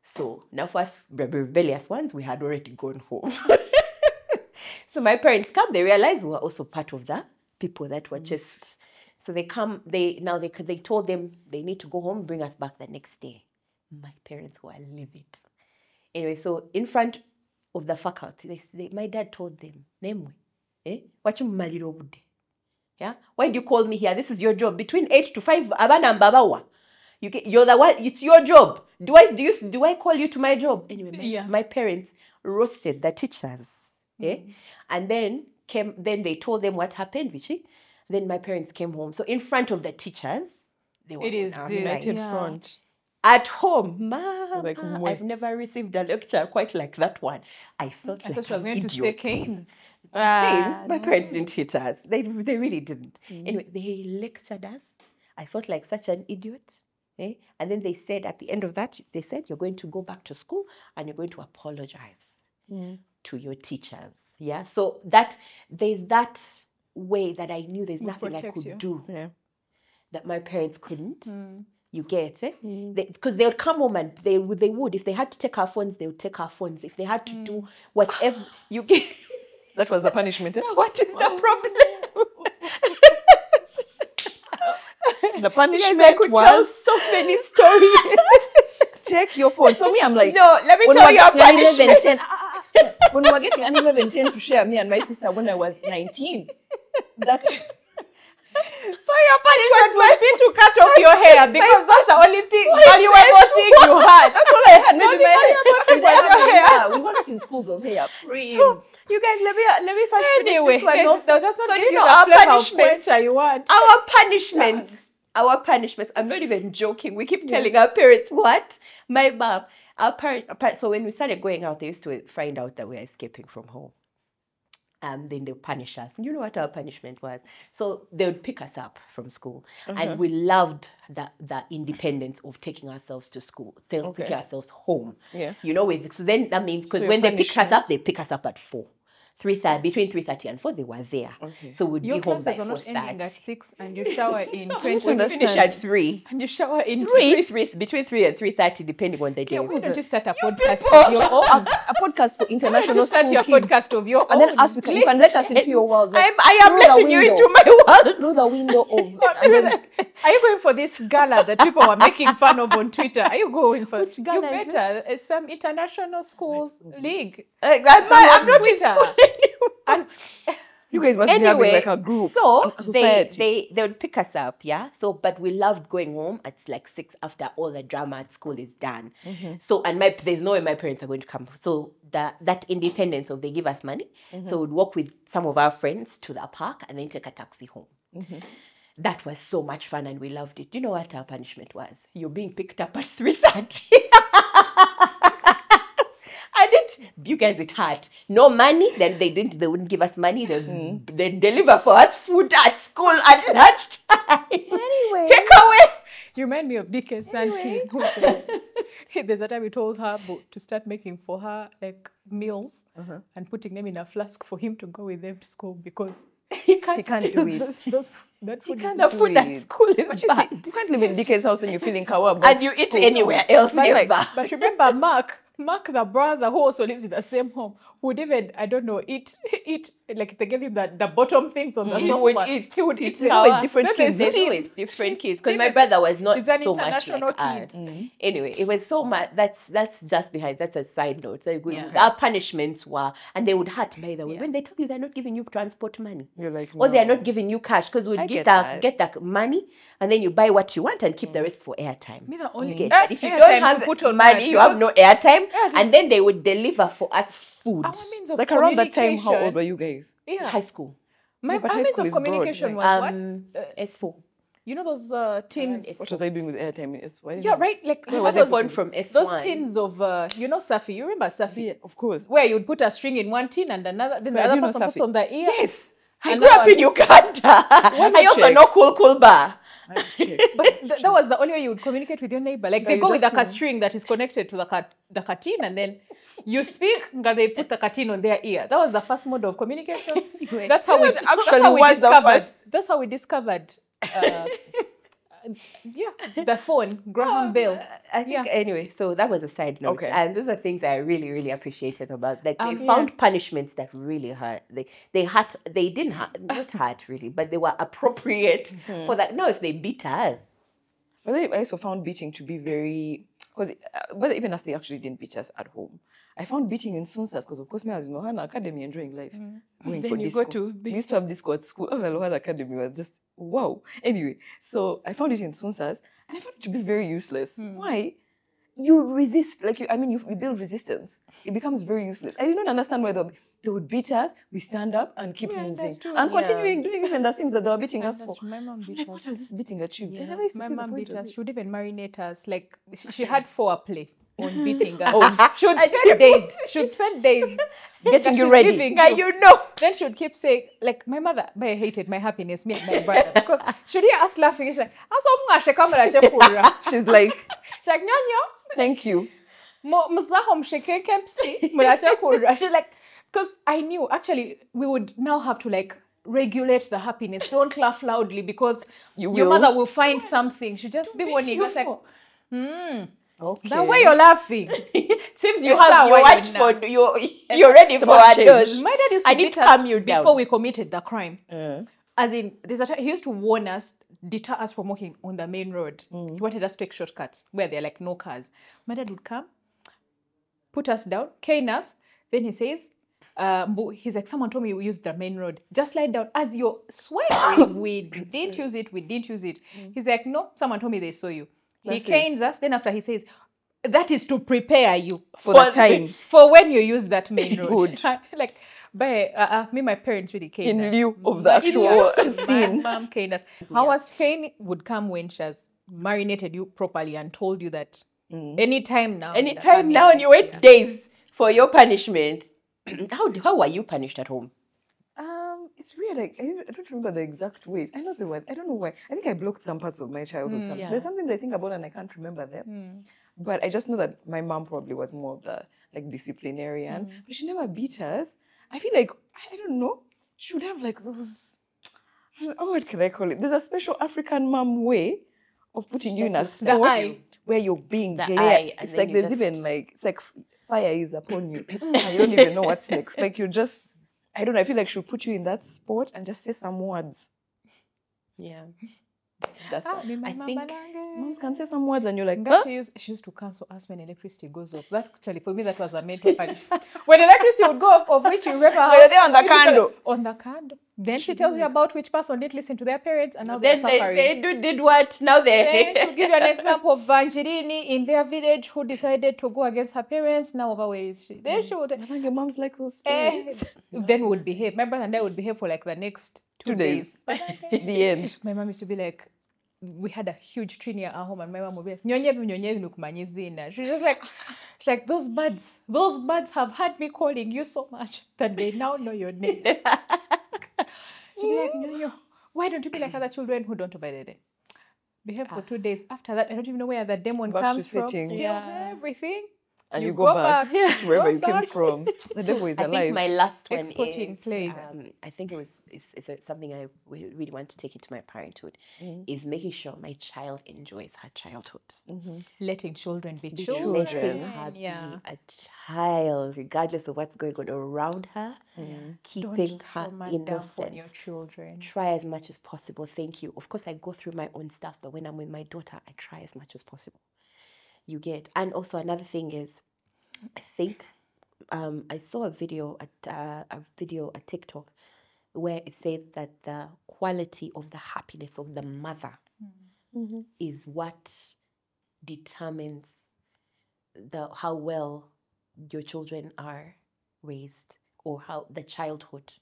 So now for us rebellious ones, we had already gone home. [LAUGHS] so my parents come, they realize we were also part of the people that were just so they come, they now they they told them they need to go home, bring us back the next day. My parents were livid. Anyway, so in front of the faculty, they, they, my dad told them, Nemwe, eh? Yeah? Why do you call me here? This is your job. Between eight to five, abana mbabawa. You get, you're the one. It's your job. Do I do you do I call you to my job? Anyway, my, Yeah. my parents roasted the teachers, eh? And then came. Then they told them what happened, Vichy. Then my parents came home. So in front of the teachers, they were It is on the- our United Yeah. Front. at home, ma, Like, ma. I've never received a lecture quite like that one. I felt I like thought she was an going to say idiot. Canes. [LAUGHS] Canes, my parents didn't hit us. They, they really didn't. Anyway, they lectured us. I felt like such an idiot. Eh? And then they said at the end of that, they said, You're going to go back to school and you're going to apologize to your teachers. Yeah. So that there's that way that I knew there's Will nothing I could you. do Yeah. that my parents couldn't. You get it? Because they, would come home and they would, they would. If they had to take our phones, they would take our phones. If they had to do whatever, you get. [LAUGHS] That was the punishment. eh? [LAUGHS] what is the problem? [LAUGHS] The You guys, I punishment could tell was so many stories. take your phone. So me, I'm like, no, let me tell you were a getting an 11, punishment. 10, ah, ah, ah. When we were getting an 11, 10 to share me and my sister when I was 19. That [LAUGHS] For your punishment would be to cut off your hair because that's the only thing valuable thing you had. That's all I had. Maybe my They your hair. we got it in schools of hair. [LAUGHS] So, you guys, let me let me first Anyway, finish this one. yes, also. just not so you know our punishments. you want. Our punishments. Our punishments. I'm not even joking. We keep telling our parents what my mom. Our parent. Our parent so when we started going out, they used to find out that we are escaping from home. And then they'll punish us. You know what our punishment was? So they would pick us up from school, and mm-hmm. we loved that that independence of taking ourselves to school, taking Okay. ourselves home. Yeah. You know, with so then that means because your when they pick us up, they pick us up at four, three thirty between three thirty and four. They were there, Okay. so we'd Your be home by classes were four not ending at six, and you shower [LAUGHS] in don't twenty. We finish at three. And you shower in Three, three, between three and three thirty, depending on the day. So why don't you start a podcast people- of your own? a podcast for Why don't international you start school your kids. podcast of your and own? then us, we can, you can let us into your world. like, I'm, I am letting you window. into my world. through the window of. [LAUGHS] and then, Are you going for this gala that people were making fun of on Twitter? Are you going for Which You gala is better. It's some international schools league. Uh, I'm, Someone I'm not in Twitter. school anymore. And [LAUGHS] you guys must be having like a group, so a they, they they would pick us up, yeah. So, but we loved going home at like six after all the drama at school is done. Mm-hmm. So, and my there's no way my parents are going to come. So that that independence of they give us money, Mm-hmm. so we'd walk with some of our friends to the park and then take a taxi home. Mm-hmm. That was so much fun and we loved it. Do you know what our punishment was? You're being picked up at three thirty. [LAUGHS] And it, you guys, it hurt. No money. Then they didn't. They wouldn't give us money. They Hmm. they deliver for us food at school at lunchtime. Anyway. take away. you remind me of auntie. [LAUGHS] who There's a time we told her to start making for her like meals Uh-huh. and putting them in a flask for him to go with them to school because He can't, He can't do it. those, [LAUGHS] those that food can't The food at school is But you bad. see, you can't live in Dickens' house and you're feeling kawa. and you eat anywhere else But, never. but remember, Mark, Mark, the brother who also lives in the same home, would even I don't know eat [LAUGHS] eat like they gave him the, the bottom things on the he saucepan. would eat. He would eat. There's the- always different Then kids. there's There's always different kids because my brother was not is an so much international like us. kid. Anyway, it was so much. That's that's just behind. That's a side note. Like we, Yeah. Our punishments were, and they would hurt by the way Yeah. when they tell you they're not giving you transport money. You're like, or they are not giving you cash because we'd I get get that that. get that money and then you buy what you want and keep the mm. rest for airtime. Me the only You get air- that. If you don't have put on money, you have no airtime, Airtime- and then they would deliver for us food. Our means of Like around that time, how old were you guys? Yeah, High school, my Yeah, our means of is broad, communication was um, what? S4. You know those uh, tins. What was I doing with airtime? in S1? Yeah, right. Like Where was know the from S1? Those tins of uh, you know Safi. You remember Safi? Yeah, of course. Where you'd put a string in one tin and another, then the other person puts on the ear. Yes, I And grew up in Uganda. [LAUGHS] I also know Cool Cool Bar. [LAUGHS] But th- that was the only way you would communicate with your neighbor. Like Yeah, they go with a string that is connected to the cat, the cartoon, and then you speak, and they put the cartoon on their ear. That was the first mode of communication. [LAUGHS] that's how [LAUGHS] we That that's actually how we discovered. That's how we discovered. Uh, yeah, the phone, Graham Bell. I think Yeah. anyway, so that was a side note. Okay. And those are things I really, really appreciated about that. They Um, found punishments that really hurt. They they hurt they didn't hurt not hurt really, but they were appropriate Hmm. for that. No, if they beat us. But then I also found beating to be very because uh, but even as they actually didn't beat us at home. I found beating in Sunsas because of course me as in Lohana Academy enjoying life. Mm. Going Then for you disco. go to we used to have disco at school. Oh, Lohana Academy was just wow. Anyway, so I found it in Sunsas and I found it to be very useless. Hmm. Why? You resist, like you, I mean, you, you build resistance. It becomes very useless. I did not understand why they would, they would beat us. We stand up and keep Yeah, moving and Yeah. continuing doing even the things that they were beating us for. True. My mom beat like, us. what has this beating achieved? I Yeah. never used to My mom beat us. She would even marinate us. Like she, she [LAUGHS] had foreplay on [LAUGHS] beating us. Oh. she would spend days. She would spend days Getting you ready. giving Yeah, you. you know. Then she would keep saying, like my mother, I hated my happiness, me and my brother. Because she'd hear us laughing. [LAUGHS] She's like, "Asa kamera chekura." She's like, She's like, "Nyonyo, thank you. mo- muzaho msheke kempsi. She's like, because I knew actually we would now have to like regulate the happiness. Don't laugh loudly because You your mother will find something. She just be warning. Just like, hmm. Okay. the way you're laughing. [LAUGHS] Seems you That's have you watch for you you're ready for a dose. My dad used to I need beat us you down. before we committed the crime. Uh, As in, there's a time he used to warn us, deter us from walking on the main road. He wanted us to take shortcuts where there are like no cars. My dad would come, put us down, cane us. Then he says, uh, he's like, someone told me we used the main road. Just lie down. As you're swearing, we [COUGHS] didn't use it, we didn't use it. He's like, no, someone told me they saw you. That's he canes us. Then after he says, that is to prepare you For the time. for when you use that main [LAUGHS] road. [LAUGHS] Like, but uh, uh, me, my parents really cane In lieu of the in lieu actual of [LAUGHS] my scene. Mom cane us. Howard's cane would come when she has marinated you properly and told you that Mm. anytime now. the Anytime now, and you wait yeah. days for your punishment. [CLEARS THROAT] how how were you punished at home? It's weird. Like, I, I don't remember the exact ways. I know the were. I don't know why. I think I blocked some parts of my childhood. some, yeah. There's some things I think about and I can't remember them. But I just know that my mom probably was more of the like disciplinarian. But she never beat us. I feel like I I don't know. She would have like those. I what can I call it? There's a special African mom way of putting you in a spot where you're being The glared. It's like there's just- even like it's like fire is upon you. [COUGHS] you don't even know what's next. Like you're just I don't know. I feel like she'll put you in that spot and just say some words. Yeah. That's Ah, that. me, my I think. Moms can say some words and you're like, huh? she, used, she used to cancel us when electricity goes off. That actually, for me, that was a mental punishment. [LAUGHS] when electricity would go off, of which you remember how Were they on the candle? On the candle. Then she tells you about which person didn't listen to their parents and now Then they're they, suffering. they do, did what? Now they. Then [LAUGHS] she'll give you an example of Vangerini in their village who decided to go against her parents. Now, over where is she? Then she would, I think your mom's like those eh, stories. [LAUGHS] then we would behave. My brother and I would behave for like the next two, Two days. [LAUGHS] the end. my mom used to be like we had a huge tree near our home and my mom would be like nyonye nyonye nukumanyi zina she's just like she's like those birds those birds have had me calling you so much that they now know your name [LAUGHS] she'd be like nyonyo why don't you be like other children who don't obey the day? Behave for two days after that i don't even know where the demon Back comes from. sitting. steals Yeah. everything And You you, go, go back, back. [LAUGHS] to [LAUGHS] wherever Go you came from. The devil is [LAUGHS] I alive. think my last one Exporting is, plays. Um, I think it was it's, it's a, something I really want to take into my parenthood mm-hmm. is making sure my child enjoys her childhood. Mm-hmm. letting children be, Be children, Letting her yeah be a child, regardless of what's going on around her. Mm-hmm. Keeping don't her trauma dump innocence. your children Try as much as possible. Thank you. Of course, I go through my own stuff, but when I'm with my daughter, I try as much as possible. You get, and also another thing is, I think um, I saw a video at uh, a video a TikTok where it said that the quality of the happiness of the mother is what determines the how well your children are raised or how the childhood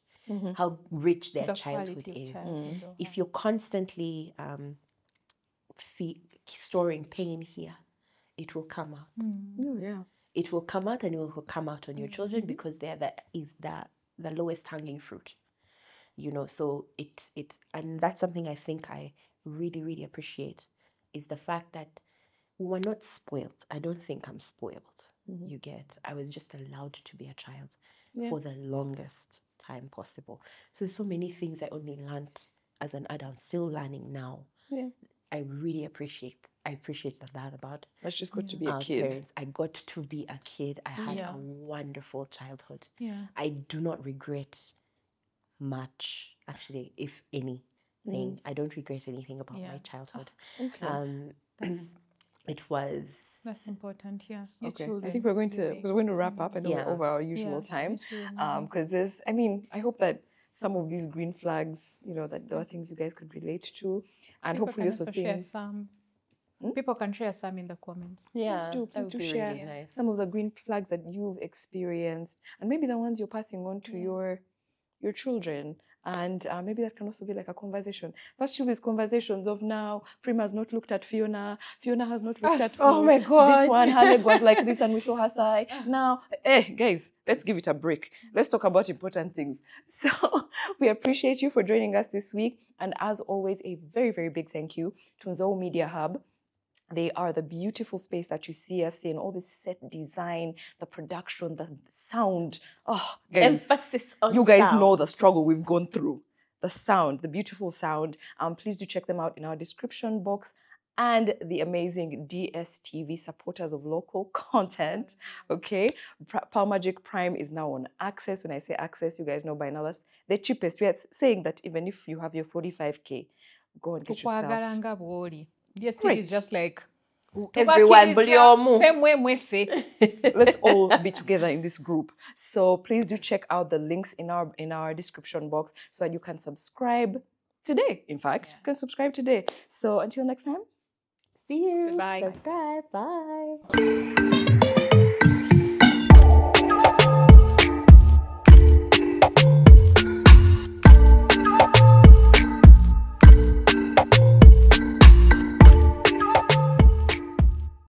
how rich their the childhood is. childhood or if you're constantly um, fe- storing pain here, it will come out. Mm. Oh, yeah. It will come out and it will come out on your mm-hmm. children because they're the is the the lowest hanging fruit. You know, so it it and that's something I think I really really appreciate is the fact that we were not spoiled. I don't think I'm spoiled. Mm-hmm. You get. I was just allowed to be a child for the longest time possible. So there's so many things I only learned as an adult, I'm still learning now. Yeah. I really appreciate I appreciate that about That's just got to be a kid. parents. I got to be a kid. I had Yeah. a wonderful childhood. yeah I do not regret much, actually, if anything. I don't regret anything about Yeah. my childhood. [GASPS] Okay. Um, that's [CLEARS THROAT] it was that's important yeah your okay. children I think we're going to be- we're going to wrap up. I know Yeah. we're over our usual Yeah, time. your children, Um, because there's, I mean, I hope that some of these green flags, you know, that there are things you guys could relate to, and People hopefully can also also share some people can share some in the comments yeah. please do, please do share really nice. some of the green flags that you've experienced, and maybe the ones you're passing on to your your children. And uh, maybe that can also be like a conversation. First, these conversations of now, Prima has not looked at Fiona. Fiona has not looked [LAUGHS] at oh me. my God! This God. one, her leg was like this, and we saw her [LAUGHS] thigh. Now, eh, guys, let's give it a break. Let's talk about important things. [LAUGHS] So, we appreciate you for joining us this week. And as always, a very, very big thank you to Nzou Media Hub. They are the beautiful space that you see us in, all the set design, the production, the sound. Oh, guys, Emphasis on you guys sound. know the struggle we've gone through. The sound, the beautiful sound. Um, please do check them out in our description box and the amazing DSTV supporters of local [LAUGHS] content. Okay, Pra- Pearl Magic Prime is now on Access. When I say Access, you guys know by now that's the cheapest. We are saying that even if you have your 45k, go and get yourself. Bw'oli Great. is just like Everyone, buli omu. Femwe mwefe. let's all be together in this group. So please do check out the links in our in our description box so that you can subscribe today. In fact, you can subscribe today. So until next time. See you. Goodbye. Subscribe. Bye.